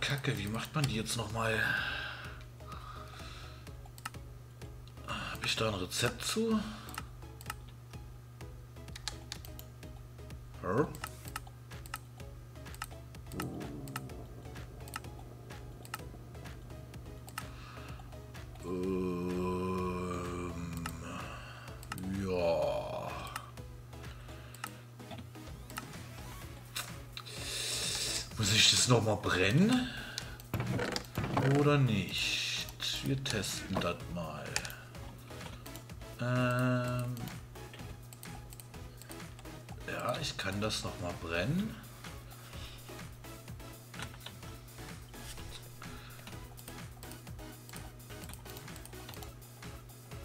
Kacke, wie macht man die jetzt nochmal? Habe ich da ein Rezept zu? Hm? Nochmal brennen? Oder nicht? Wir testen das mal. Ähm ja, ich kann das nochmal brennen.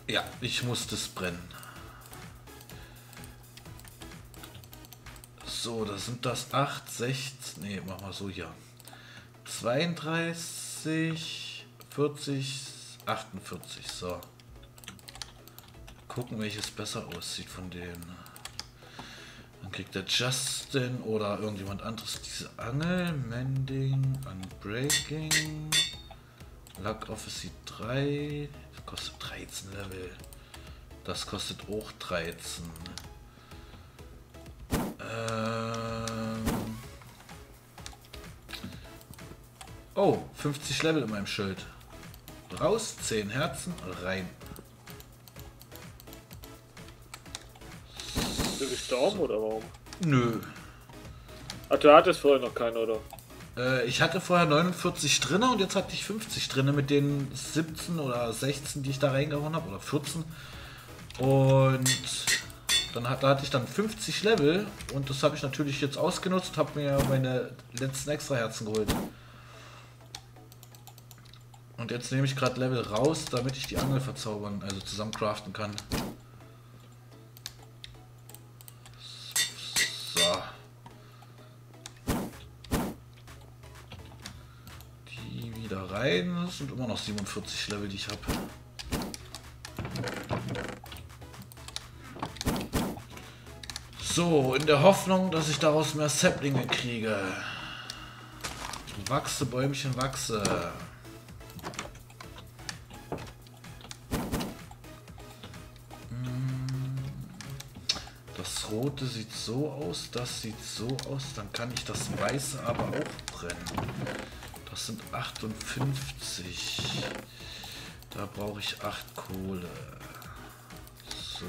Ja, ich muss das brennen. So, das sind das 8, 16, nee, machen wir so hier. 32, 40, 48, so. Gucken, welches besser aussieht von denen. Dann kriegt der Justin oder irgendjemand anderes diese Angel. Mending, Unbreaking, Luck Office 3, das kostet 13 Level. Das kostet auch 13. oh, 50 Level in meinem Schild. Raus, 10 Herzen, rein. Bist du gestorben oder warum? Nö. Ach, du hattest vorher noch keinen, oder? Äh, ich hatte vorher 49 drinne und jetzt hatte ich 50 drinne mit den 17 oder 16, die ich da reingehauen habe, oder 14. Und dann hat, da hatte ich dann 50 Level und das habe ich natürlich jetzt ausgenutzt, habe mir meine letzten extra Herzen geholt. Und jetzt nehme ich gerade Level raus, damit ich die Angel verzaubern, also zusammen craften kann. So. Die wieder rein. Das sind immer noch 47 Level, die ich habe. So, in der Hoffnung, dass ich daraus mehr Saplinge kriege. Wachse, Bäumchen, wachse. Rote sieht so aus, das sieht so aus, dann kann ich das weiße aber auch brennen. Das sind 58. Da brauche ich 8 Kohle. So.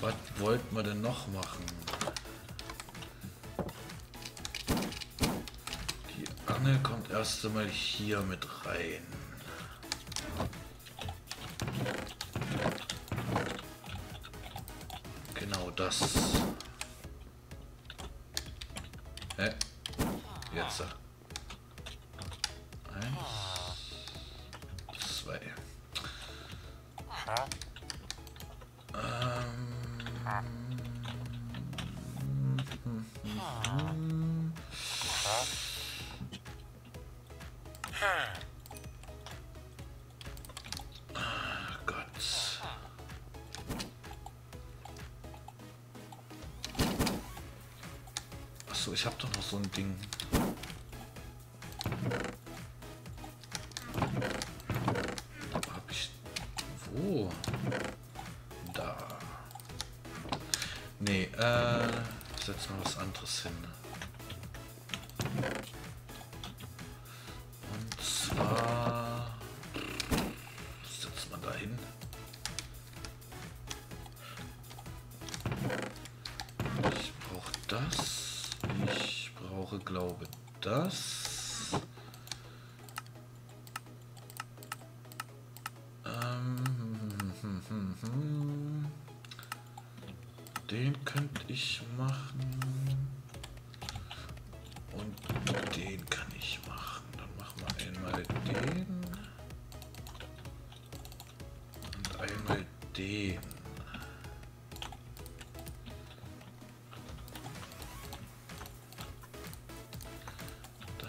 Was wollten wir denn noch machen? Die Angel kommt erst einmal hier mit rein. Das. Hä? Jetzt. Eins. Zwei. Wo? Da. Nee, äh. Setz mal was anderes hin.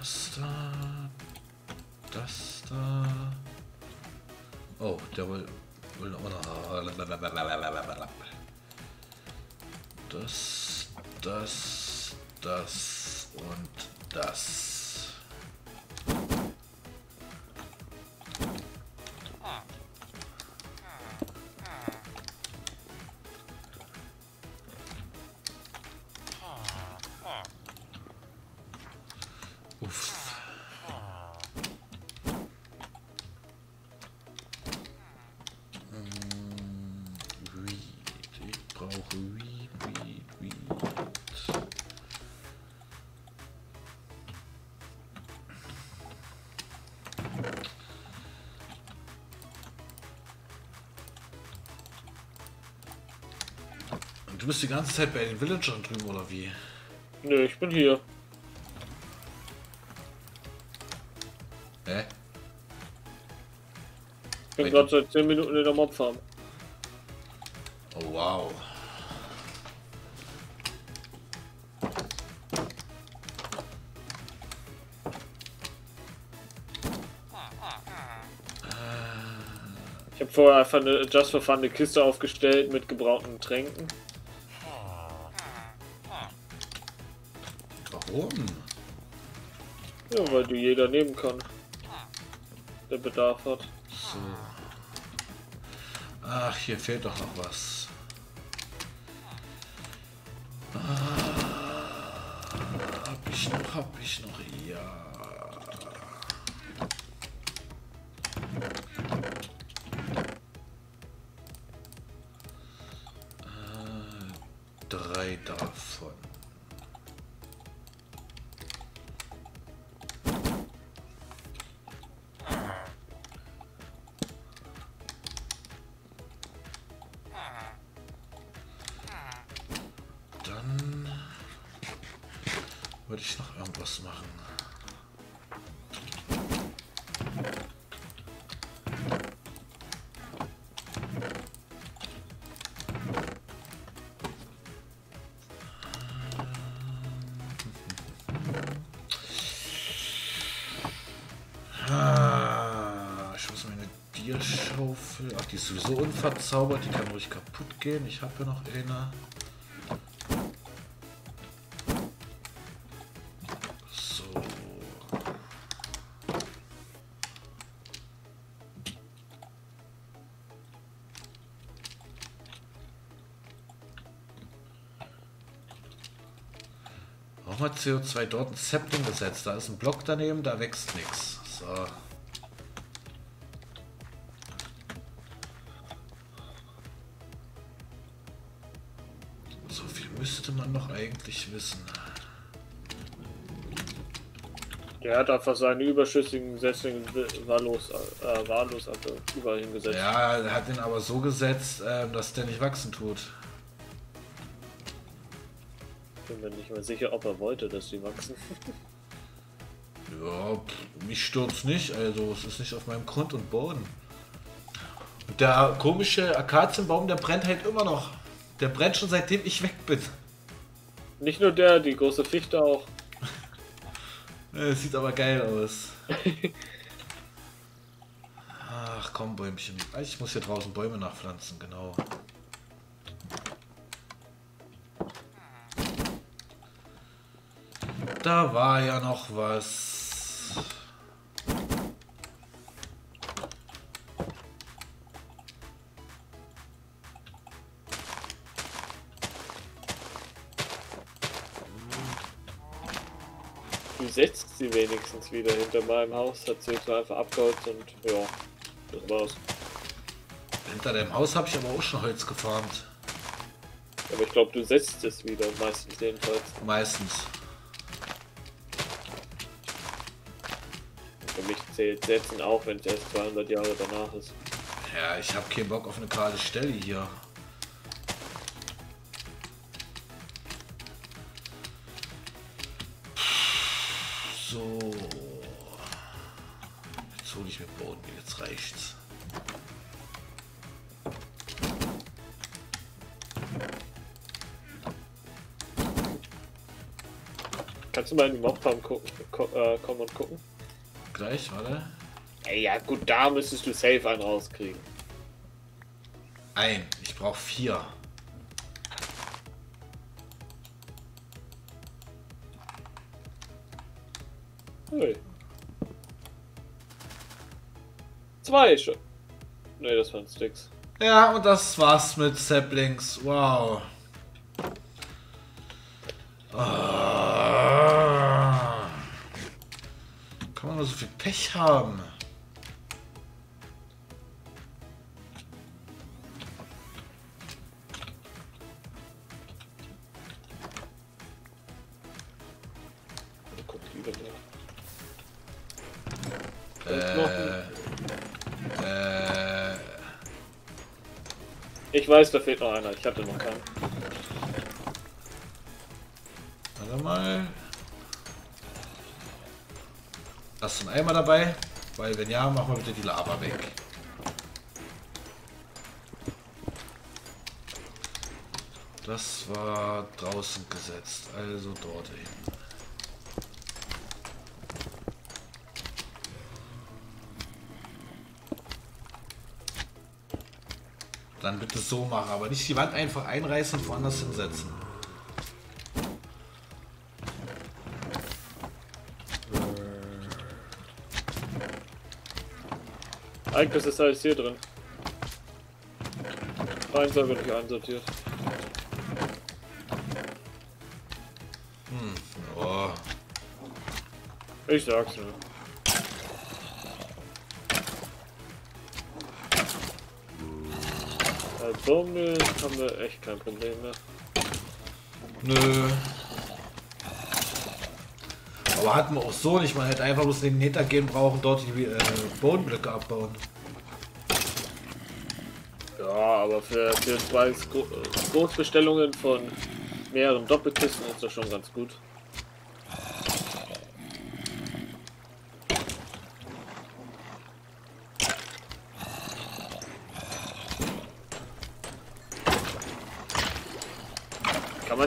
Das da. Das da. Oh, der will. will auch noch. Das, das, das und das. Du bist die ganze Zeit bei den Villagern drüben, oder wie? Nö, ich bin hier. Hä? Ich bin gerade seit 10 Minuten in der Mobfarm. Oh wow. Ich habe vorher einfach eine Just for Fun eine Kiste aufgestellt mit gebrauchten Tränken. Warum? Ja, weil die jeder nehmen kann. Der Bedarf hat. So. Ach, hier fehlt doch noch was. Ah, hab ich noch, hab ich noch, ja. Irgendwas machen. Ah, Dierschaufel. Ach, die ist sowieso unverzaubert. Die kann ruhig kaputt gehen. Ich habe ja noch eine. CO2 dort ein Sapling gesetzt? Da ist ein Block daneben, da wächst nichts. So. So viel müsste man noch eigentlich wissen. Der hat einfach seine überschüssigen Setzlinge wahllos, äh, wahllos überall hingesetzt. Ja, er hat den aber so gesetzt, ähm, dass der nicht wachsen tut. Bin mir nicht mehr sicher, ob er wollte, dass sie wachsen. Ja, pff, mich stört's nicht, also es ist nicht auf meinem Grund und Boden. Der komische Akazienbaum, der brennt halt immer noch. Der brennt schon seitdem ich weg bin. Nicht nur der, die große Fichte auch. Sieht aber geil aus. Ach komm, Bäumchen. Ich muss hier draußen Bäume nachpflanzen, genau. Da war ja noch was. Die setzt sie wenigstens wieder hinter meinem Haus, hat sie jetzt einfach abgeholzt und ja, das war's. Hinter dem Haus habe ich aber auch schon Holz gefarmt. Aber ich glaube, du setzt es wieder, meistens jedenfalls. Meistens. Zählt Setzen auch, wenn es erst 200 Jahre danach ist. Ja, ich habe keinen Bock auf eine gerade Stelle hier. So. Jetzt hole ich mir Boden, jetzt reicht's. Kannst du mal in die Mob-Farm gucken, äh, kommen und gucken? Gleich. Ey, ja gut, da müsstest du safe einen rauskriegen. Ein. Ich brauche vier. Hey. Zwei schon. Ne, das waren Sticks. Ja, und das war's mit Saplings. Wow. Ah. Nur so viel Pech haben? Äh, äh, Ich weiß, da fehlt noch einer. Ich hatte noch keinen. warte mal. Hast du einen Eimer dabei? Weil wenn ja, mach mal bitte die Lava weg. Das war draußen gesetzt, also dorthin. Dann bitte so machen, aber nicht die Wand einfach einreißen und woanders hinsetzen. Eigentlich ist alles hier drin. Feinsäuber nicht einsortiert. Oh, Ich sag's nur. Als Baumöl haben wir echt kein Problem mehr. nö. Aber hatten wir auch so nicht. Man hätte einfach bloß den Nether gehen brauchen, dort die äh, Bodenblöcke abbauen. Ja, aber für, für zwei äh, Großbestellungen von mehreren Doppelkisten ist das schon ganz gut.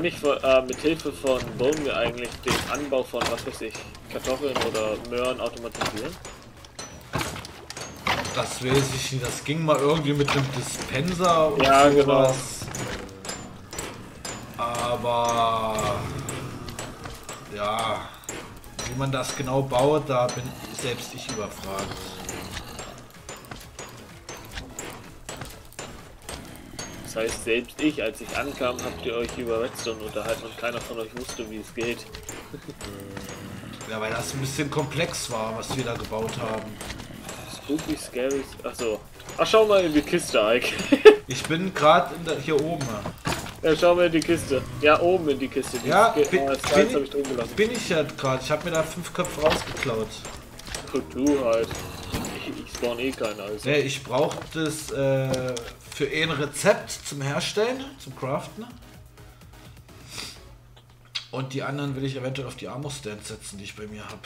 Man nicht äh, mit Hilfe von Bone eigentlich den Anbau von, was weiß ich, Kartoffeln oder Möhren automatisieren? Das weiß ich nicht. Das ging mal irgendwie mit einem Dispenser und Ja, genau. sowas. Aber ja, wie man das genau baut, da bin selbst ich überfragt. Heißt, selbst ich, als ich ankam, habt ihr euch über Redstone unterhalten und keiner von euch wusste, wie es geht. Ja, weil das ein bisschen komplex war, was wir da gebaut haben. Spooky, scary. Achso. Ach, schau mal in die Kiste, Ike. Ich bin gerade hier oben. ja, schau mal in die Kiste. Ja, oben in die Kiste. Die Ja, bin, äh, Slides bin, habe ich gelassen. bin ich ja gerade. Ich habe mir da fünf Köpfe rausgeklaut. Gut, du halt. Ich, ich spawn eh keine, also. Nee, ich brauche das äh, für ein Rezept zum Herstellen, zum Craften. Und die anderen will ich eventuell auf die Armor Stands setzen, die ich bei mir habe.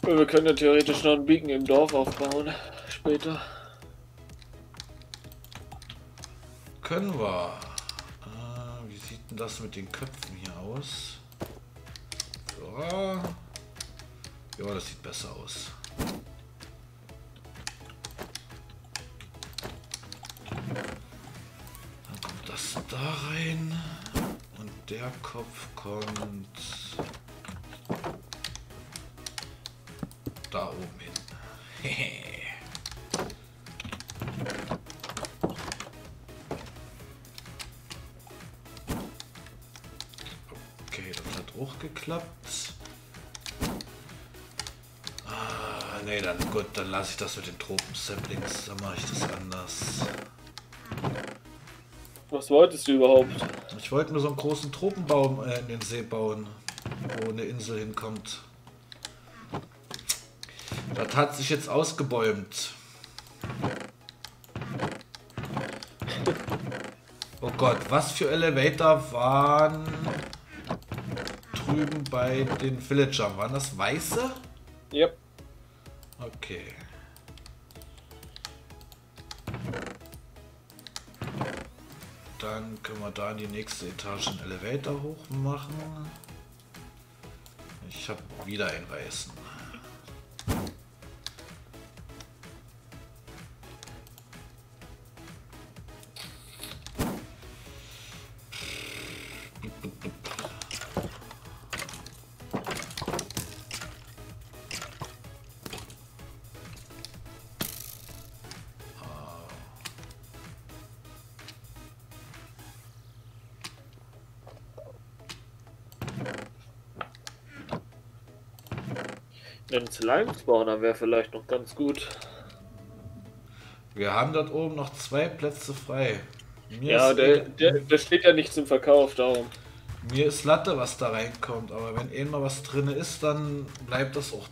Wir können ja theoretisch noch einen Beacon im Dorf aufbauen. Später. Können wir. Äh, wie sieht denn das mit den Köpfen hier aus? So. Ja, das sieht besser aus. Dann kommt das da rein. Und der Kopf kommt da oben hin. Okay, das hat auch geklappt. Nee, dann gut, dann lasse ich das mit den Tropen-Saplings. Dann mache ich das anders. Was wolltest du überhaupt? Ich wollte nur so einen großen Tropenbaum äh, in den See bauen, wo eine Insel hinkommt. Das hat sich jetzt ausgebäumt. Oh Gott, was für Elevator waren drüben bei den Villagern? Waren das weiße? Yep. Okay. Dann können wir da in die nächste Etage einen Elevator hoch machen. Ich habe wieder ein Reißen. Ein Slime-Spawner wäre vielleicht noch ganz gut. Wir haben dort oben noch zwei Plätze frei. Mir, Ja, der, der, der steht ja nicht zum Verkauf, darum. mir ist Latte, was da reinkommt, aber wenn eh mal was drin ist, dann bleibt das auch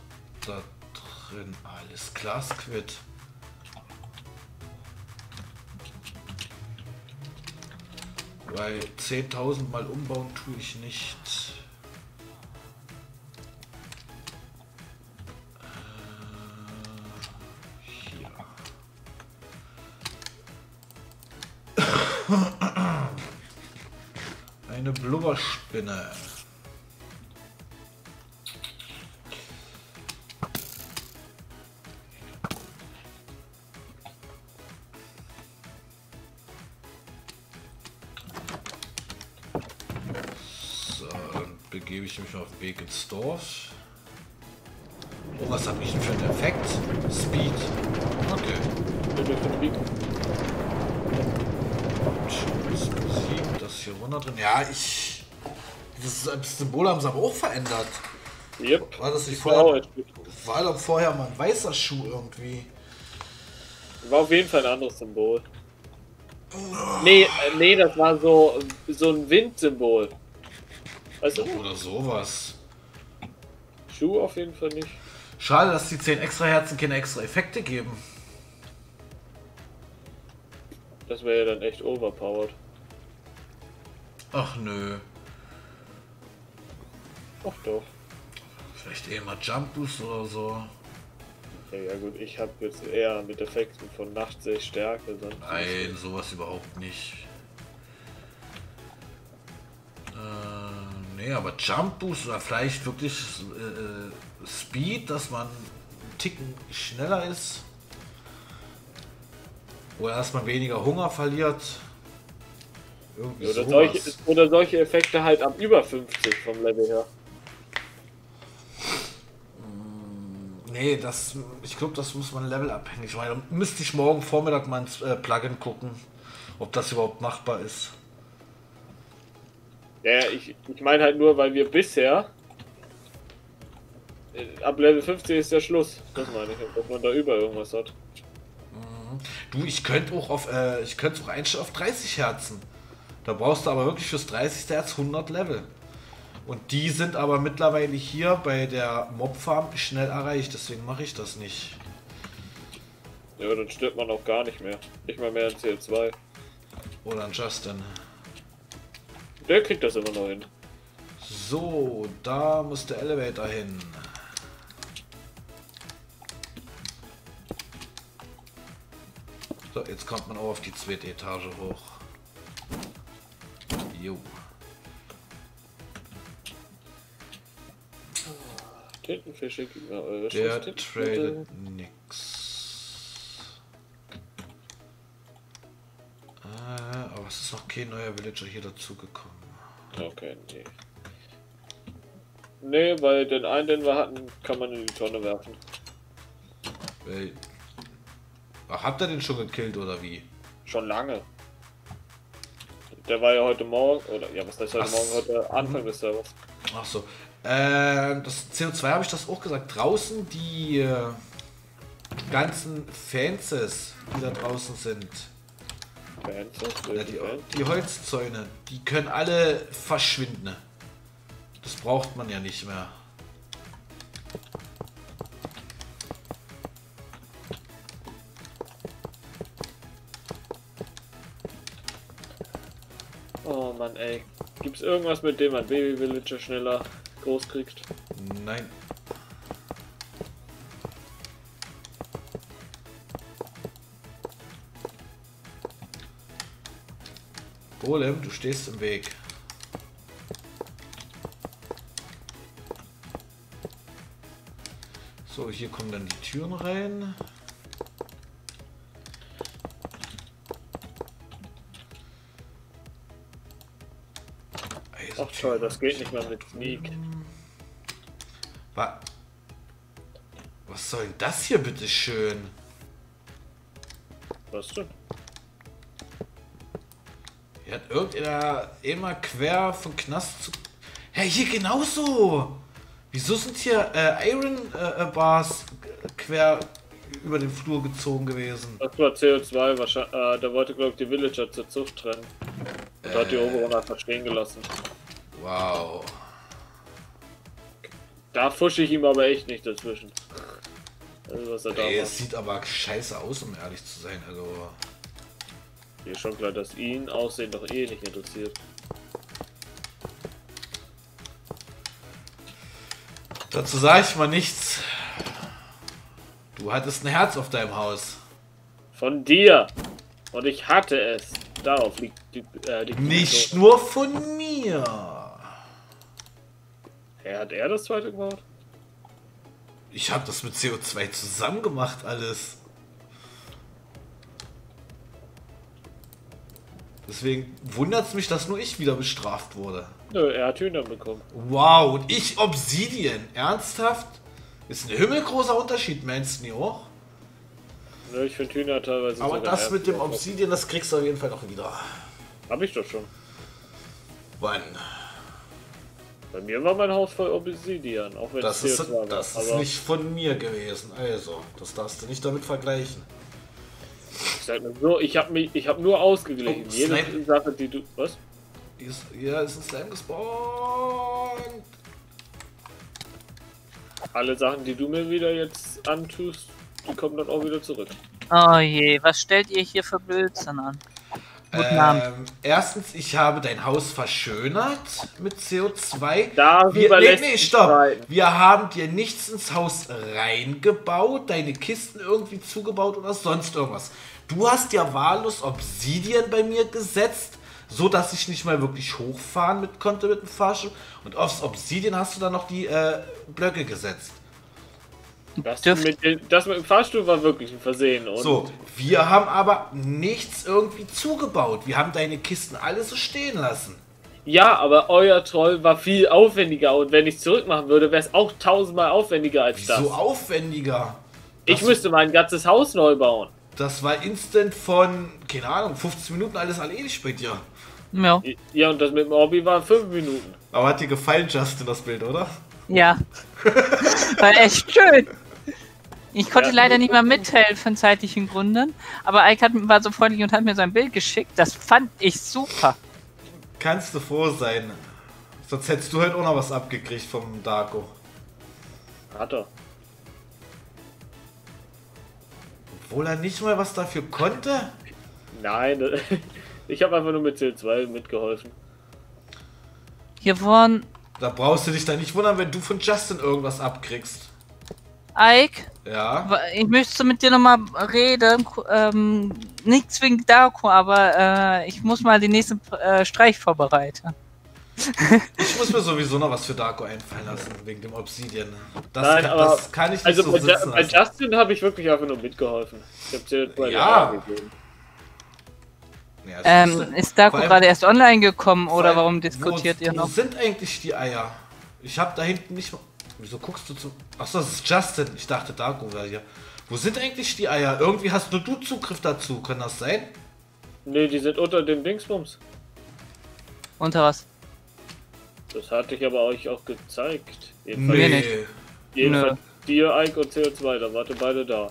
da drin. Alles klar, Squid. Weil 10.000 Mal umbauen tue ich nicht. Blubberspinne. So, dann begebe ich mich auf den Weg ins Dorf. Oh, was habe ich denn für einen Effekt? Speed. Okay. Das hier runter drin. Ja, ich. Das Symbol haben sie aber auch verändert. Yep. War das nicht auch vorher? Stück. War doch vorher mal ein weißer Schuh irgendwie. War auf jeden Fall ein anderes Symbol. Nee, äh, nee, das war so, so ein Windsymbol. Weißt du? Oder sowas. Schuh auf jeden Fall nicht. Schade, dass die 10 extra Herzen keine extra Effekte geben. Das wäre ja dann echt overpowered. Ach nö. Ach doch. Vielleicht eh mal Jump Boost oder so. Ja, ja gut, ich habe jetzt eher mit Effekten von Nachtsee Stärke. Sonst Nein, sowas überhaupt nicht. Äh, nee, aber Jump Boost oder vielleicht wirklich äh, äh, Speed, dass man einen Ticken schneller ist. Oder dass man weniger Hunger verliert. Irgendwie Oder sowas. solche, oder solche Effekte halt ab über 50 vom Level her. Nee, das, ich glaube, das muss man levelabhängig machen. Da müsste ich morgen Vormittag mal ins äh, Plugin gucken, ob das überhaupt machbar ist. Ja, ich, ich meine halt nur, weil wir bisher äh, ab Level 50 ist der Schluss. Das meine ich, dass man da über irgendwas hat. Du, ich könnte auch auf, äh, ich könnte auch einstellen auf 30 Herzen. Da brauchst du aber wirklich fürs 30. Herz 100 Level. Und die sind aber mittlerweile hier bei der Mobfarm schnell erreicht, deswegen mache ich das nicht. Ja, dann stirbt man auch gar nicht mehr. Nicht mal mehr in CL2. Oder ein Justin. Der kriegt das immer noch hin. So, da muss der Elevator hin. So, jetzt kommt man auch auf die zweite Etage hoch. Jo. Tintenfische, mir eure Der tradet nix. Äh, aber es ist noch kein neuer Villager hier dazugekommen. Okay, nee. Nee, weil den einen, den wir hatten, kann man in die Tonne werfen. Weil- Ach, habt ihr den schon gekillt oder wie? Schon lange. Der war ja heute Morgen, oder ja, was heißt heute Ach, Morgen, heute Anfang des Servers. Ach so. Äh, das CO2 habe ich das auch gesagt. Draußen die äh, ganzen Fences, die da draußen sind. Fans, Ja, die, die Holzzäune, die können alle verschwinden. Das braucht man ja nicht mehr. Oh Mann, ey. Gibt's irgendwas, mit dem man Baby Villager schneller groß kriegt? Nein. Golem, du stehst im Weg. So, hier kommen dann die Türen rein. Ach toll, das geht nicht mehr mit Sneak. Wa Was soll denn das hier bitte schön? Was denn? Hier hat irgendeiner immer quer von Knast zu. Hey, hier genauso! Wieso sind hier äh, Iron äh, äh, Bars quer über den Flur gezogen gewesen? Das war CO2, wahrscheinlich, äh, der wollte glaube ich die Villager zur Zucht trennen. Und hat die oberen einfach stehen gelassen. Wow. Da fusche ich ihm aber echt nicht dazwischen. Also was er da Ey, macht. es sieht aber scheiße aus, um ehrlich zu sein. Also. Mir ist schon klar, dass ihn Aussehen doch eh nicht interessiert. Dazu sage ich mal nichts. Du hattest ein Herz auf deinem Haus. Von dir! Und ich hatte es. Darauf liegt die, äh, die Nicht nur von mir. Hat er das zweite gebaut? Ich habe das mit CO2 zusammen gemacht, alles. Deswegen wundert es mich, dass nur ich wieder bestraft wurde. Nö, er hat Hühner bekommen. Wow, und ich Obsidian. Ernsthaft? Ist ein himmelgroßer Unterschied, meinst du nicht auch? Nö, ich finde Hühner teilweise Aber das mit dem. Obsidian, das kriegst du auf jeden Fall noch wieder. Hab ich doch schon. Wann? Bei mir war mein Haus voll Obsidian, auch wenn Das es ist, CO2 war. das ist aber nicht von mir gewesen. Also, das darfst du nicht damit vergleichen. ich sag nur so, ich habe mich, ich habe nur ausgeglichen. Oh, Jede Slime. Sache, die du, was? Hier ist, hier ist ein Slime gespawnt. Alle Sachen, die du mir wieder jetzt antust, die kommen dann auch wieder zurück. Oh je, was stellt ihr hier für Blödsinn an? Guten Abend. Ähm, erstens, ich habe dein Haus verschönert mit CO2. Darüber Wir, nee, nee, stopp. Wir haben dir nichts ins Haus reingebaut, deine Kisten irgendwie zugebaut oder sonst irgendwas. Du hast ja wahllos Obsidian bei mir gesetzt, so dass ich nicht mal wirklich hochfahren mit konnte mit dem Fahrstuhl. Und aufs Obsidian hast du dann noch die äh, Blöcke gesetzt. Das Dürft- mit, den, das mit dem Fahrstuhl war wirklich ein Versehen. Und So, wir haben aber nichts irgendwie zugebaut. Wir haben deine Kisten alle so stehen lassen. Ja, aber euer Troll war viel aufwendiger und wenn ich zurückmachen würde, wäre es auch tausendmal aufwendiger als das. Wieso aufwendiger? ich Das- müsste mein ganzes Haus neu bauen. Das war instant von, keine Ahnung, 15 Minuten alles erledigt bei dir. Ja. Ja, und das mit dem Hobby waren fünf Minuten. Aber hat dir gefallen, Justin, das Bild, oder? Ja. War echt schön. Ich konnte Ja. leider nicht mal mithelfen, zeitlichen Gründen. Aber Ike hat, war so freundlich und hat mir sein Bild geschickt. Das fand ich super. Kannst du froh sein. Sonst hättest du halt auch noch was abgekriegt vom Darko. Hat er. Obwohl er nicht mal was dafür konnte. Nein, ich habe einfach nur mit CO2 mitgeholfen. Hier wurden Da brauchst du dich dann nicht wundern, wenn du von Justin irgendwas abkriegst. Ike, Ja. ich müsste mit dir nochmal reden. Ähm, nichts wegen Darko, aber äh, ich muss mal den nächsten äh, Streich vorbereiten. Ich muss mir sowieso noch was für Darko einfallen lassen, wegen dem Obsidian. Das, Nein, kann, aber- das kann ich nicht Also so bei, sitzen bei. Justin habe ich wirklich einfach nur mitgeholfen. Ich habe CO2 Ja. die Eier gegeben. Ja, das Ähm, ist Darko gerade erst online gekommen oder warum diskutiert wo, ihr wo noch? sind eigentlich die Eier? Ich hab da hinten nicht mal... Wieso guckst du zu... Achso, das ist Justin. Ich dachte, Darko wäre hier. Wo sind eigentlich die Eier? Irgendwie hast nur du Zugriff dazu. Kann das sein? Nee, die sind unter dem Dingsbums. Unter was? Das hatte ich aber euch auch gezeigt. Jedenfalls, nicht. jedenfalls dir, Ike und CO2, da wart ihr beide da.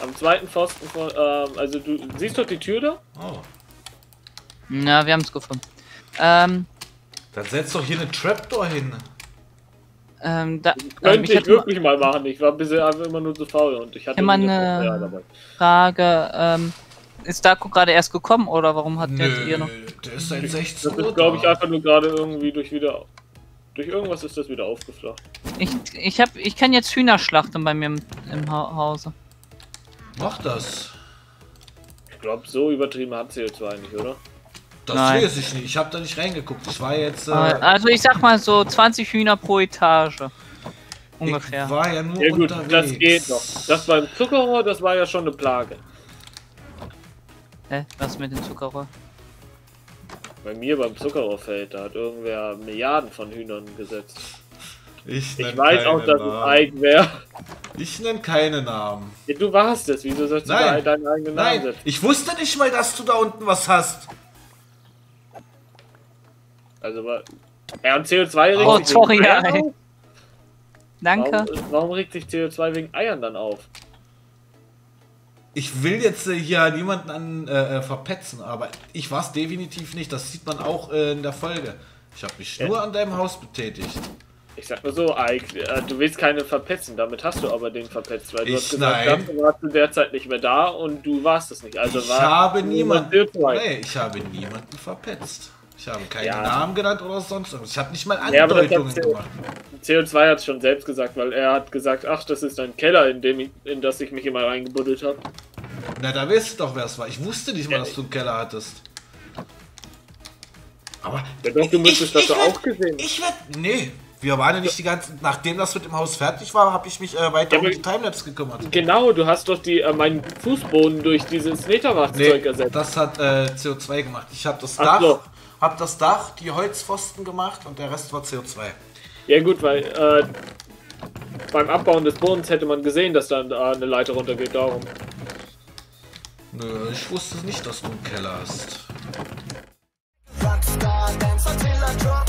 Am zweiten Pfosten von, ähm, also du siehst doch die Tür da? Oh. Na, wir haben es gefunden. Ähm, Dann setz doch hier eine Trapdoor hin. ähm, da, ähm, Könnte ich ich, wirklich mal machen. Ich war bisher einfach immer nur so faul und ich hatte das Material dabei. Frage, ähm, ist Darko gerade erst gekommen oder warum hat der ihr noch? der ist seit 16 Das Uhr ist, glaube ich, einfach nur gerade irgendwie durch wieder. Durch irgendwas ist das wieder aufgeflacht. Ich, ich hab, ich kann jetzt Hühner schlachten bei mir im, im ha Hause. Mach das. glaube, so übertrieben hat CO2 nicht, oder? Das Nein. weiß ich nicht. Ich habe da nicht reingeguckt. Ich war jetzt. Äh, Also ich sag mal so 20 Hühner pro Etage. Ungefähr. Ich war ja nur Ja gut, unterwegs. das geht noch. Das beim Zuckerrohr, das war ja schon eine Plage. Hä? Was mit dem Zuckerrohr? Bei mir beim Zuckerrohrfeld, da hat irgendwer Milliarden von Hühnern gesetzt. Ich, Ich weiß auch, dass es Namen. Ike wäre. Ich nenne keine Namen. Ja, du warst es, wieso sollst du Nein. da deinen eigenen Namen Nein, setzen? ich wusste nicht mal, dass du da unten was hast. Also, ja, und CO2 regt Oh, sich sorry, wegen Eiern ja, auf? Danke. Warum, warum regt sich CO2 wegen Eiern dann auf? Ich will jetzt äh, hier niemanden an äh, äh, verpetzen, aber ich war es definitiv nicht. Das sieht man auch äh, in der Folge. Ich habe mich Ja. nur an deinem Haus betätigt. Ich sag mal so, Ike, äh, du willst keine verpetzen, damit hast du aber den verpetzt, weil du Ich- hast gesagt, nein. das warst du derzeit nicht mehr da und du warst es nicht. Also ich war habe niemand niemanden. CO2. Nee, ich habe niemanden verpetzt. Ich habe keine Ja. Namen genannt oder sonst irgendwas. Ich habe nicht mal Ja, Andeutungen hat- gemacht. CO2 hat es schon selbst gesagt, weil er hat gesagt, ach, das ist ein Keller, in dem ich, in das ich mich immer reingebuddelt habe. Na, da weißt du doch, wer es war. Ich wusste nicht mal, dass du einen Keller hattest. Aber. Ja, doch, du müsstest das doch auch gesehen. Ich werd. Nee. Wir waren ja nicht die ganze. Nachdem das mit dem Haus fertig war, habe ich mich äh, weiter Ja, um die Timelapse gekümmert. Genau, du hast doch die, äh, meinen Fußboden durch dieses Netherwachszeug Nee, ersetzt. das hat äh, CO2 gemacht. Ich habe das Ach Dach, so habe das Dach, die Holzpfosten gemacht und der Rest war CO2. Ja gut, weil äh, beim Abbauen des Bodens hätte man gesehen, dass dann da eine Leiter runtergeht, darum. Nö, ich wusste nicht, dass du einen Keller hast. Rockstar, Dancer, Killer, Drop.